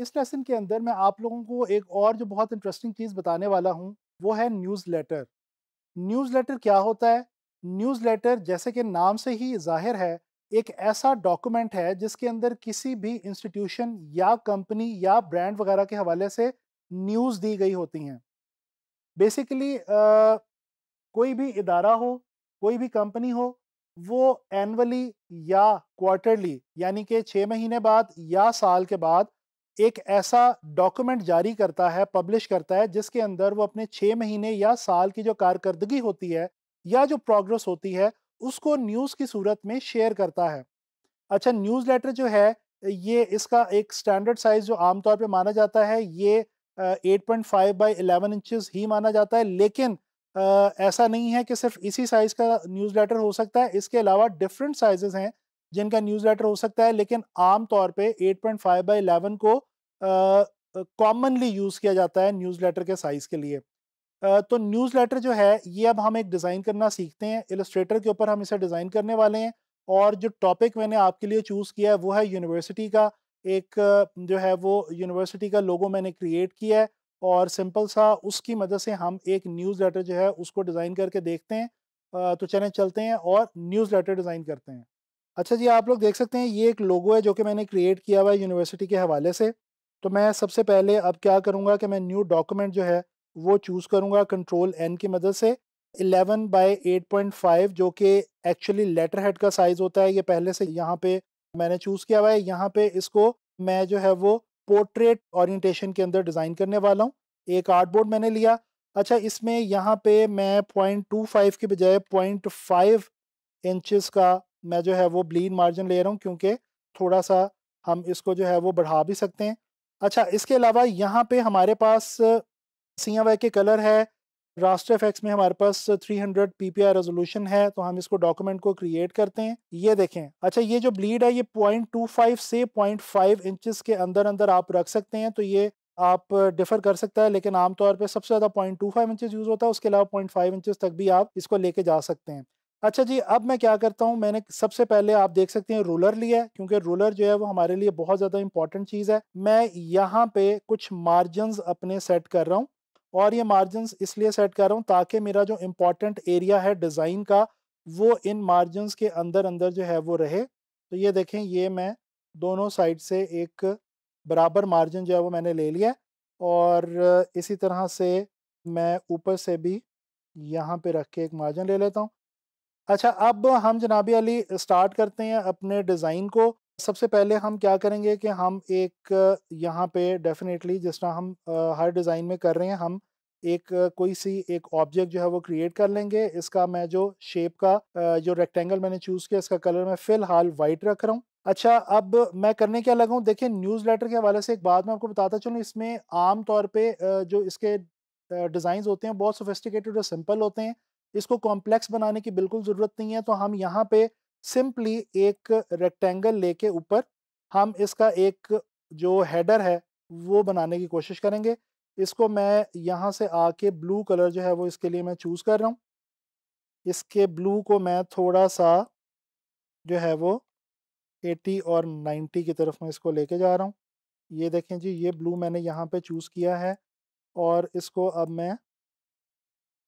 इस लेसन के अंदर मैं आप लोगों को एक और जो बहुत इंटरेस्टिंग चीज़ बताने वाला हूँ, वो है न्यूज़लेटर न्यूज़लेटर क्या होता है? न्यूज़लेटर जैसे कि नाम से ही ज़ाहिर है, एक ऐसा डॉक्यूमेंट है जिसके अंदर किसी भी इंस्टीट्यूशन या कंपनी या ब्रांड वगैरह के हवाले से न्यूज़ दी गई होती हैं। बेसिकली कोई भी इदारा हो, कोई भी कंपनी हो, वो एनअली या क्वार्टरली यानी कि छः महीने बाद या साल के बाद एक ऐसा डॉक्यूमेंट जारी करता है पब्लिश करता है जिसके अंदर वो अपने छः महीने या साल की जो कारकर्दगी होती है या जो प्रोग्रेस होती है उसको न्यूज़ की सूरत में शेयर करता है। अच्छा न्यूज़ लेटर जो है ये इसका एक स्टैंडर्ड साइज़ जो आमतौर पे माना जाता है ये eight point five by eleven inches ही माना जाता है लेकिन आ, ऐसा नहीं है कि सिर्फ़ इसी साइज़ का न्यूज़ लेटर हो सकता है इसके अलावा डिफरेंट साइजेस हैं जिनका न्यूज़ लेटर हो सकता है लेकिन आम तौर पे 8.5 पॉइंट फाइव बाई एलेवन को कॉमनली यूज़ किया जाता है न्यूज़ लेटर के साइज़ के लिए। आ, तो न्यूज़ लेटर जो है ये अब हम एक डिज़ाइन करना सीखते हैं इलस्ट्रेटर के ऊपर हम इसे डिज़ाइन करने वाले हैं और जो टॉपिक मैंने आपके लिए चूज़ किया है वो है यूनिवर्सिटी का। एक जो है वो यूनिवर्सिटी का लोगो मैंने क्रिएट किया है और सिंपल सा उसकी मदद से हम एक न्यूज़ लेटर जो है उसको डिज़ाइन करके देखते हैं। तो चलें चलते हैं और न्यूज़ लेटर डिज़ाइन करते हैं। अच्छा जी, आप लोग देख सकते हैं, ये एक लोगो है जो कि मैंने क्रिएट किया हुआ है यूनिवर्सिटी के हवाले से। तो मैं सबसे पहले अब क्या करूँगा कि मैं न्यू डॉक्यूमेंट जो है, वो चूज़ करूँगा कंट्रोल एन की मदद से। 11 बाई एट जो कि एक्चुअली लेटर हेड का साइज़ होता है, ये पहले से यहाँ पे मैंने चूज़ किया हुआ है। यहाँ पे इसको मैं जो है वो पोर्ट्रेट ओरिएंटेशन के अंदर डिज़ाइन करने वाला हूँ। एक आर्टबोर्ड मैंने लिया। अच्छा इसमें यहाँ पे मैं पॉइंट टू फाइव के बजाय पॉइंट फाइव इंचज़ का मैं जो है वो ब्लीड मार्जिन ले रहा हूँ क्योंकि थोड़ा सा हम इसको जो है वो बढ़ा भी सकते हैं। अच्छा इसके अलावा यहाँ पे हमारे पास सी के कलर है रास्टर एफेक्स में हमारे पास 300 ppi रेजोल्यूशन है तो हम इसको डॉक्यूमेंट को क्रिएट करते हैं। ये देखें अच्छा ये जो ब्लीड है, ये 0.25 से 0.5 इंचेस के अंदर अंदर आप रख सकते हैं तो ये आप डिफर कर सकता है, लेकिन आमतौर पे सबसे ज़्यादा 0.25 इंचेस यूज़ होता है, उसके अलावा 0.5 इंचेस तक भी आप इसको लेके जा सकते हैं। अच्छा जी, अब मैं क्या करता हूँ, मैंने सबसे पहले आप देख सकते हैं रूलर लिया है, क्योंकि रूलर जो है वो हमारे लिए बहुत ज़्यादा इंपॉर्टेंट चीज़ है। मैं यहाँ पे कुछ मार्जिन अपने सेट कर रहा हूँ, और ये मार्जिन इसलिए सेट कर रहा हूँ ताकि मेरा जो इम्पोर्टेंट एरिया है डिज़ाइन का, वो इन मार्जिन के अंदर अंदर जो है वो रहे। तो ये देखें, ये मैं दोनों साइड से एक बराबर मार्जिन जो है वो मैंने ले लिया और इसी तरह से मैं ऊपर से भी यहाँ पे रख के एक मार्जिन ले लेता हूँ। अच्छा अब हम जनाबी अली स्टार्ट करते हैं अपने डिज़ाइन को। सबसे पहले हम क्या करेंगे कि हम एक यहाँ पे डेफिनेटली जिस तरह हम हर डिज़ाइन में कर रहे हैं, हम एक कोई सी एक ऑब्जेक्ट जो है वो क्रिएट कर लेंगे। इसका मैं जो शेप का जो रेक्टेंगल मैंने चूज़ किया, इसका कलर मैं फ़िलहाल वाइट रख रहा हूँ। अच्छा अब मैं करने क्या लगा हूँ? देखिए न्यूज़ लेटर के हवाले से एक बात मैं आपको बताता चलूँ। इसमें आम तौर पर जो इसके डिज़ाइन होते हैं, बहुत सोफिस्टिकेटेड और सिंपल होते हैं। इसको कॉम्प्लेक्स बनाने की बिल्कुल ज़रूरत नहीं है तो हम यहाँ पे सिंपली एक रेक्टेंगल लेके ऊपर हम इसका एक जो हेडर है, वो बनाने की कोशिश करेंगे। इसको मैं यहाँ से आके ब्लू कलर जो है वो इसके लिए मैं चूज़ कर रहा हूँ। इसके ब्लू को मैं थोड़ा सा जो है वो 80 और 90 की तरफ़ मैं इसको लेके जा रहा हूँ। ये देखें जी, ये ब्लू मैंने यहाँ पे चूज़ किया है और इसको अब मैं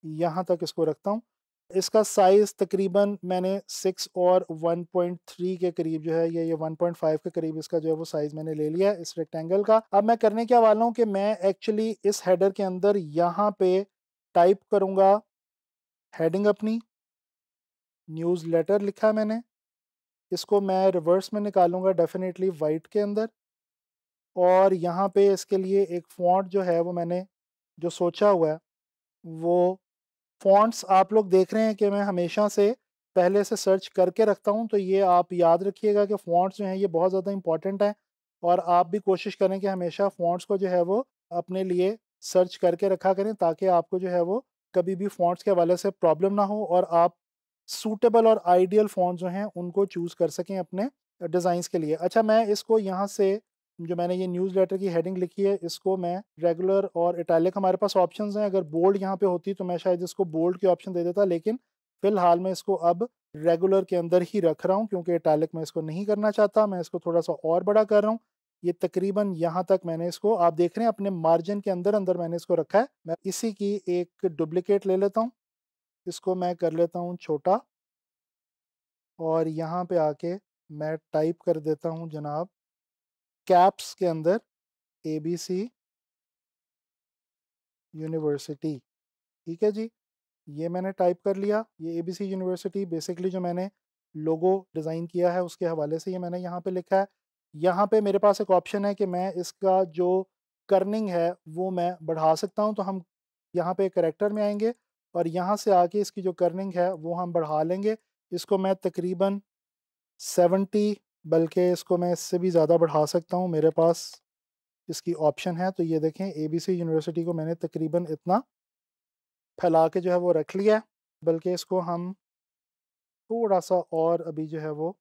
यहाँ तक इसको रखता हूँ। इसका साइज़ तकरीबन मैंने सिक्स और 1.3 के करीब जो है, ये ये 1.5 के करीब इसका जो है, वो साइज़ मैंने ले लिया है इस रेक्टेंगल का। अब मैं करने क्या वाला हूँ कि मैं एक्चुअली इस हेडर के अंदर यहाँ पे टाइप करूँगा हेडिंग अपनी न्यूज़ लेटर लिखा है मैंने। इसको मैं रिवर्स में निकालूँगा डेफिनेटली वाइट के अंदर। और यहाँ पे इसके लिए एक फॉन्ट जो है, वो मैंने जो सोचा हुआ है, वो फ़ॉन्ट्स आप लोग देख रहे हैं कि मैं हमेशा से पहले से सर्च करके रखता हूँ तो ये आप याद रखिएगा कि फ़ॉन्ट्स जो हैं, ये बहुत ज़्यादा इंपॉर्टेंट हैं और आप भी कोशिश करें कि हमेशा फ़ॉन्ट्स को जो है वो अपने लिए सर्च करके रखा करें ताकि आपको जो है वो कभी भी फ़ॉन्ट्स के हवाले से प्रॉब्लम ना हो और आप सूटेबल और आइडियल फ़ॉन्ट जो हैं, उनको चूज़ कर सकें अपने डिज़ाइंस के लिए। अच्छा मैं इसको यहाँ से जो मैंने ये न्यूज़ लेटर की हेडिंग लिखी है, इसको मैं रेगुलर और इटैलिक हमारे पास ऑप्शंस हैं। अगर बोल्ड यहाँ पे होती तो मैं शायद इसको बोल्ड के ऑप्शन दे देता, लेकिन फ़िलहाल मैं इसको अब रेगुलर के अंदर ही रख रहा हूँ, क्योंकि इटैलिक मैं इसको नहीं करना चाहता, मैं इसको थोड़ा सा और बड़ा कर रहा हूँ। ये तकरीबन यहाँ तक मैंने इसको, आप देख रहे हैं, अपने मार्जिन के अंदर अंदर मैंने इसको रखा है। मैं इसी की एक डुप्लिकेट ले लेता हूँ। इसको मैं कर लेता हूँ छोटा। और यहाँ पे आके मैं टाइप कर देता हूँ, जनाब। कैप्स के अंदर ए बी सी यूनिवर्सिटी। ठीक है जी? ये मैंने टाइप कर लिया, ये A B C university basically जो मैंने लोगो डिज़ाइन किया है, उसके हवाले से ये मैंने यहाँ पे लिखा है। यहाँ पे मेरे पास एक ऑप्शन है कि मैं इसका जो कर्निंग है, वो मैं बढ़ा सकता हूँ तो हम यहाँ पे करेक्टर में आएँगे और यहाँ से आके इसकी जो कर्निंग है, वो हम बढ़ा लेंगे। इसको मैं तकरीबन सेवेंटी बल्कि इसको मैं इससे भी ज़्यादा बढ़ा सकता हूँ मेरे पास इसकी ऑप्शन है। तो ये देखें एबीसी यूनिवर्सिटी को मैंने तकरीबन इतना फैला के जो है वो रख लिया है, बल्कि इसको हम थोड़ा सा और अभी जो है वो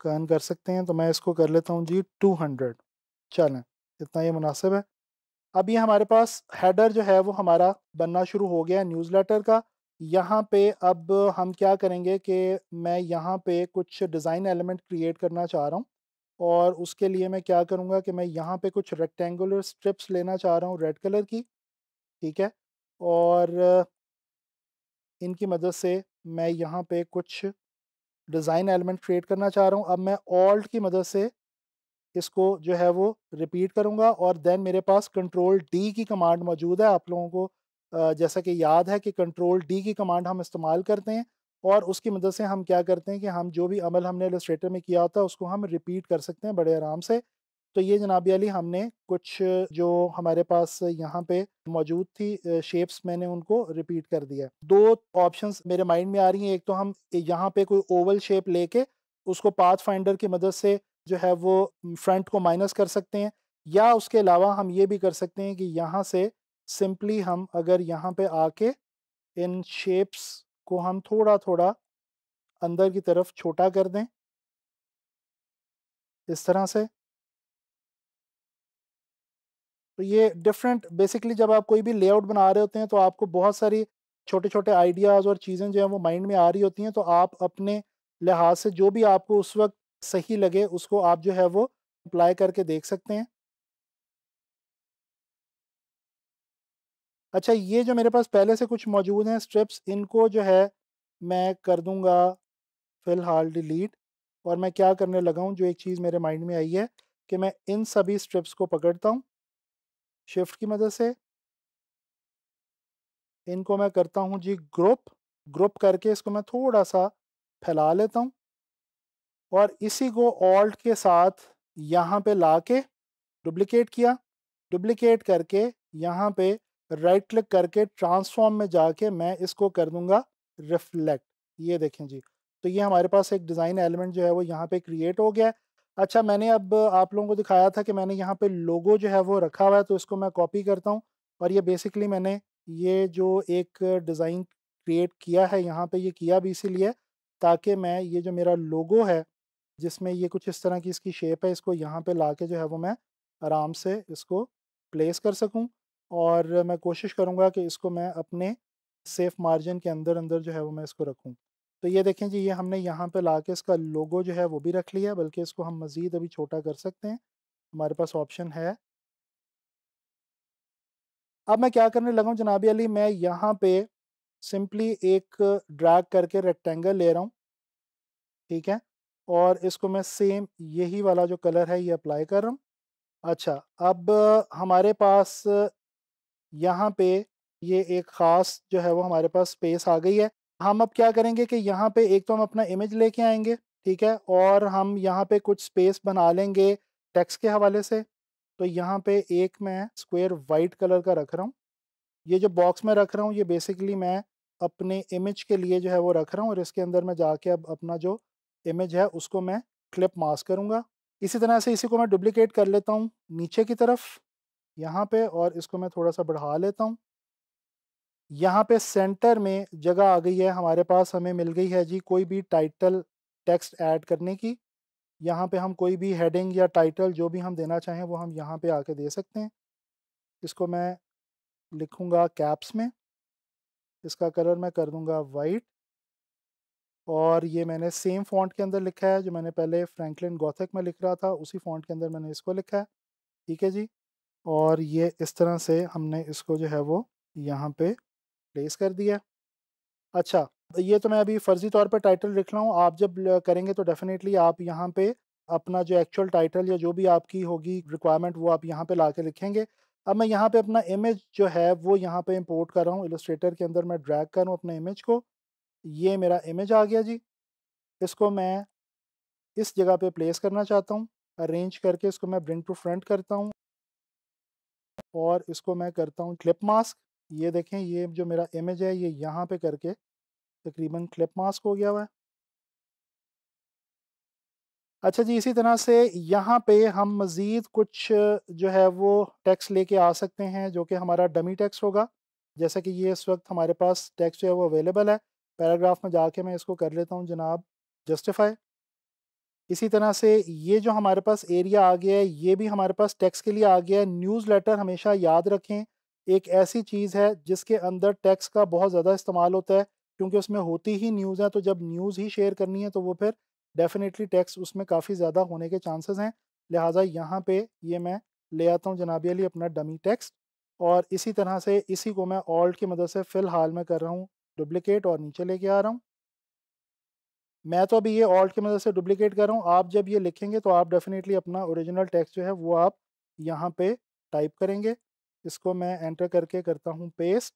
कर्न कर सकते हैं। तो मैं इसको कर लेता हूँ जी 200 चलें, इतना ये मुनासिब है। ये हमारे पास हेडर जो है वो हमारा बनना शुरू हो गया न्यूज़लेटर का। यहाँ पे अब हम क्या करेंगे कि मैं यहाँ पे कुछ डिज़ाइन एलिमेंट क्रिएट करना चाह रहा हूँ और उसके लिए मैं क्या करूँगा कि मैं यहाँ पे कुछ रेक्टेंगुलर स्ट्रिप्स लेना चाह रहा हूँ रेड कलर की, ठीक है? और इनकी मदद से मैं यहाँ पे कुछ डिज़ाइन एलिमेंट क्रिएट करना चाह रहा हूँ। अब मैं ऑल्ट की मदद से इसको जो है वो रिपीट करूँगा और देन मेरे पास कंट्रोल डी की कमांड मौजूद है। आप लोगों को जैसा कि याद है कि कंट्रोल डी की कमांड हम इस्तेमाल करते हैं और उसकी मदद से हम क्या करते हैं कि हम जो भी अमल हमने इलस्ट्रेटर में किया होता है उसको हम रिपीट कर सकते हैं बड़े आराम से। तो ये जनाब अली हमने कुछ जो हमारे पास यहाँ पे मौजूद थी शेप्स मैंने उनको रिपीट कर दिया। दो ऑप्शंस मेरे माइंड में आ रही हैं, एक तो हम यहाँ पे कोई ओवल शेप लेके उसको पाथ फाइंडर की मदद से जो है वो फ्रंट को माइनस कर सकते हैं या उसके अलावा हम ये भी कर सकते हैं कि यहाँ से सिंपली हम अगर यहाँ पे आके इन शेप्स को हम थोड़ा थोड़ा अंदर की तरफ़ छोटा कर दें। इस तरह से। तो ये डिफरेंट बेसिकली जब आप कोई भी लेआउट बना रहे होते हैं तो आपको बहुत सारी छोटे छोटे आइडियाज़ और चीज़ें जो हैं वो माइंड में आ रही होती हैं तो आप अपने लिहाज से जो भी आपको उस वक्त सही लगे, उसको आप जो है वो अप्लाई करके देख सकते हैं। अच्छा ये जो मेरे पास पहले से कुछ मौजूद हैं स्ट्रिप्स, इनको जो है, मैं कर दूँगा फ़िलहाल डिलीट और मैं क्या करने लगा हूँ, जो एक चीज़ मेरे माइंड में आई है कि मैं इन सभी स्ट्रिप्स को पकड़ता हूँ, शिफ्ट की मदद से। इनको मैं करता हूँ जी ग्रुप ग्रुप करके इसको मैं थोड़ा सा फैला लेता हूँ और इसी को ऑल्ट के साथ यहाँ पे ला के डुप्लिकेट किया, डुप्लिकेट करके यहाँ पे राइट क्लिक करके ट्रांसफॉर्म में जाके मैं इसको कर दूँगा रिफ्लेक्ट ये देखें जी। तो ये हमारे पास एक डिज़ाइन एलिमेंट जो है वो यहाँ पे क्रिएट हो गया अच्छा मैंने अब आप लोगों को दिखाया था कि मैंने यहाँ पे लोगो जो है वो रखा हुआ है तो इसको मैं कॉपी करता हूँ। और ये बेसिकली मैंने ये जो एक डिज़ाइन क्रिएट किया है, यहाँ पे ये किया भी इसीलिए ताकि मैं ये जो मेरा लोगो है, जिसमें ये कुछ इस तरह की इसकी शेप है, इसको यहाँ पे ला जो है वो मैं आराम से इसको प्लेस कर सकूँ। और मैं कोशिश करूँगा कि इसको मैं अपने सेफ़ मार्जिन के अंदर अंदर जो है वो मैं इसको रखूँ। तो ये देखें जी, ये हमने यहाँ पे ला के इसका लोगो जो है वो भी रख लिया, बल्कि इसको हम मज़ीद अभी छोटा कर सकते हैं। हमारे पास ऑप्शन है। अब मैं क्या करने लगा जनाबी अली, मैं यहाँ पे सिंपली एक ड्रैग करके रेक्टेंगल ले रहा हूँ। ठीक है? और इसको मैं सेम यही वाला जो कलर है ये अप्लाई कर रहा हूँ। अच्छा अब हमारे पास यहाँ पे ये एक ख़ास जो है वो हमारे पास स्पेस आ गई है। हम अब क्या करेंगे कि यहाँ पे एक तो हम अपना इमेज लेके आएँगे, ठीक है? और हम यहाँ पे कुछ स्पेस बना लेंगे टेक्स के हवाले से। तो यहाँ पे एक मैं स्क्वायर वाइट कलर का रख रहा हूँ। ये जो बॉक्स में रख रहा हूँ, ये बेसिकली मैं अपने इमेज के लिए जो है वो रख रहा हूँ और इसके अंदर मैं जाके अब अपना जो इमेज है, उसको मैं क्लिप मास करूँगा। इसी तरह से इसी को मैं डुप्लीकेट कर लेता हूँ नीचे की तरफ़। यहाँ पे और इसको मैं थोड़ा सा बढ़ा लेता हूँ। यहाँ पे सेंटर में जगह आ गई है, हमारे पास हमें मिल गई है जी कोई भी टाइटल टेक्स्ट ऐड करने की। यहाँ पे हम कोई भी हेडिंग या टाइटल जो भी हम देना चाहें वो हम यहाँ पे आके दे सकते हैं। इसको मैं लिखूँगा कैप्स में। इसका कलर मैं कर दूँगा वाइट और ये मैंने सेम फ़ॉन्ट के अंदर लिखा है जो मैंने पहले फ्रैंकलिन गॉथिक में लिख रहा था, उसी फ़ॉन्ट के अंदर मैंने इसको लिखा है। ठीक है जी? और ये इस तरह से हमने इसको जो है वो यहाँ पे प्लेस कर दिया। अच्छा ये तो मैं अभी फ़र्ज़ी तौर पे टाइटल लिख रहा हूँ। आप जब करेंगे तो डेफ़िनेटली आप यहाँ पे अपना जो एक्चुअल टाइटल या जो भी आपकी होगी रिक्वायरमेंट वो आप यहाँ पे ला के लिखेंगे। अब मैं यहाँ पे अपना इमेज जो है वो यहाँ पे इंपोर्ट कर रहा हूँ। इलस्ट्रेटर के अंदर मैं ड्रैग कर अपने इमेज को। ये मेरा इमेज आ गया जी। इसको मैं इस जगह पे प्लेस करना चाहता हूँ। अरेंज करके इसको मैं ब्रिंग टू फ्रंट करता हूँ। और इसको मैं करता हूँ क्लिप मास्क ये देखें, ये जो मेरा इमेज है, ये यहाँ पे करके तकरीबन क्लिप मास्क हो गया हुआ है। अच्छा जी, इसी तरह से यहाँ पे हम मज़ीद कुछ जो है वो टैक्स लेके आ सकते हैं, जो कि हमारा डमी टेक्स्ट होगा। जैसा कि ये इस वक्त हमारे पास टेक्स्ट जो है वो अवेलेबल है। पैराग्राफ में जाके मैं इसको कर लेता हूँ, जनाब जस्टिफाई इसी तरह से ये जो हमारे पास एरिया आ गया है, ये भी हमारे पास टैक्स के लिए आ गया है। न्यूज़ लेटर हमेशा याद रखें, एक ऐसी चीज़ है जिसके अंदर टैक्स का बहुत ज़्यादा इस्तेमाल होता है, क्योंकि उसमें होती ही न्यूज़ है तो जब न्यूज़ ही शेयर करनी है तो वो फिर डेफिनेटली टैक्स उसमें काफ़ी ज़्यादा होने के चांसेस हैं। लिहाजा यहाँ पे ये मैं ले आता हूँ जनाबी अली अपना डमी टेक्स्ट और इसी तरह से इसी को मैं ऑल्ट की मदद से फ़िलहाल में कर रहा हूँ डुप्लिकेट और नीचे लेके आ रहा हूँ। मैं तो अभी ये ऑल्ट की मदद से डुप्लिकेट कर रहा हूँ। आप जब ये लिखेंगे तो आप डेफिनेटली अपना ओरिजिनल टेक्स्ट जो है वो आप यहाँ पे टाइप करेंगे। इसको मैं एंटर करके करता हूँ पेस्ट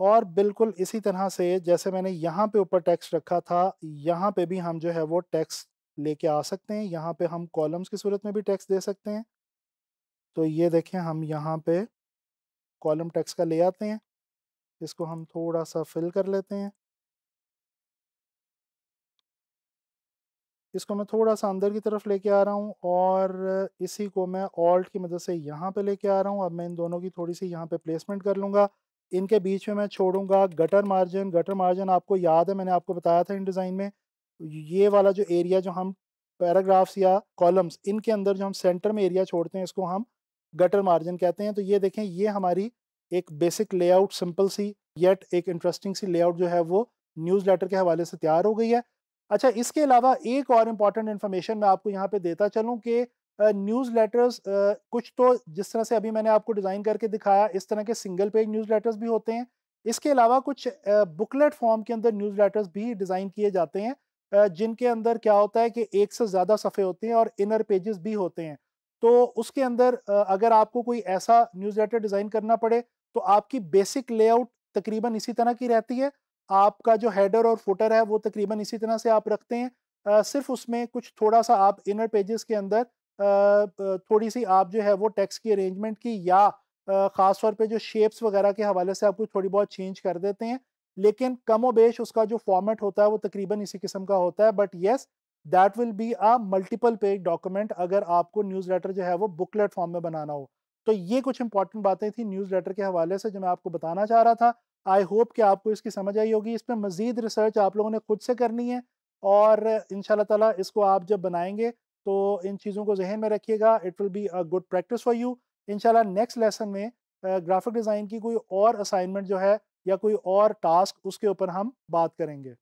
और बिल्कुल इसी तरह से जैसे मैंने यहाँ पे ऊपर टेक्स्ट रखा था, यहाँ पे भी हम जो है वो टेक्स्ट लेके आ सकते हैं। यहाँ पे हम कॉलम्स की सूरत में भी टेक्स्ट दे सकते हैं। तो ये देखें हम यहाँ पे कॉलम टेक्स्ट का ले आते हैं। इसको हम थोड़ा सा फिल कर लेते हैं। इसको मैं थोड़ा सा अंदर की तरफ़ लेके आ रहा हूँ और इसी को मैं ऑल्ट की मदद से यहाँ पे लेके आ रहा हूँ। अब मैं इन दोनों की थोड़ी सी यहाँ पे प्लेसमेंट कर लूँगा। इनके बीच में मैं छोड़ूँगा गटर मार्जिन गटर मार्जिन आपको याद है, मैंने आपको बताया था इन डिज़ाइन में, ये वाला जो एरिया जो हम पैराग्राफ्स या कॉलम्स इनके अंदर जो हम सेंटर में एरिया छोड़ते हैं, इसको हम गटर मार्जिन कहते हैं। तो ये देखें, ये हमारी एक बेसिक लेआउट सिंपल सी येट एक इंटरेस्टिंग सी लेआउट जो है वो न्यूज़ लेटर के हवाले से तैयार हो गई है। अच्छा इसके अलावा एक और इंपॉर्टेंट इन्फॉर्मेशन मैं आपको यहाँ पे देता चलूँ कि न्यूज़ लेटर्स कुछ तो जिस तरह से अभी मैंने आपको डिज़ाइन करके दिखाया इस तरह के सिंगल पेज न्यूज़ लेटर्स भी होते हैं। इसके अलावा कुछ बुकलेट फॉर्म के अंदर न्यूज़ लेटर्स भी डिज़ाइन किए जाते हैं uh, जिनके अंदर क्या होता है कि एक से ज़्यादा सफ़े होते हैं और इनर पेजेस भी होते हैं। तो उसके अंदर uh, अगर आपको कोई ऐसा न्यूज़ लेटर डिज़ाइन करना पड़े तो आपकी बेसिक लेआउट तकरीबन इसी तरह की रहती है। आपका जो हेडर और फुटर है वो तकरीबन इसी तरह से आप रखते हैं। आ, सिर्फ़ उसमें कुछ थोड़ा सा आप इनर पेजेस के अंदर आ, थोड़ी सी आप जो है वो टेक्स्ट की अरेंजमेंट की या ख़ास तौर पे जो शेप्स वगैरह के हवाले से आप कुछ थोड़ी बहुत चेंज कर देते हैं। लेकिन कम बेश उसका जो फॉर्मेट होता है वो तकरीबन इसी किस्म का होता है। But yes that will be a multiple page document अगर आपको न्यूज़ लेटर जो है वो बुकलेट फॉर्म में बनाना हो। तो ये कुछ इंपॉर्टेंट बातें थी न्यूज़ लेटर के हवाले से जो मैं आपको बताना चाह रहा था। आई होप कि आपको इसकी समझ आई होगी। इस पर मज़ीद रिसर्च आप लोगों ने खुद से करनी है और इन ताला इसको आप जब बनाएँगे तो इन चीज़ों को जहन में रखिएगा। It will be a good practice for you इंशाल्लाह नेक्स्ट लेसन में ग्राफिक डिज़ाइन की कोई और असाइनमेंट जो है या कोई और टास्क उसके ऊपर हम बात करेंगे।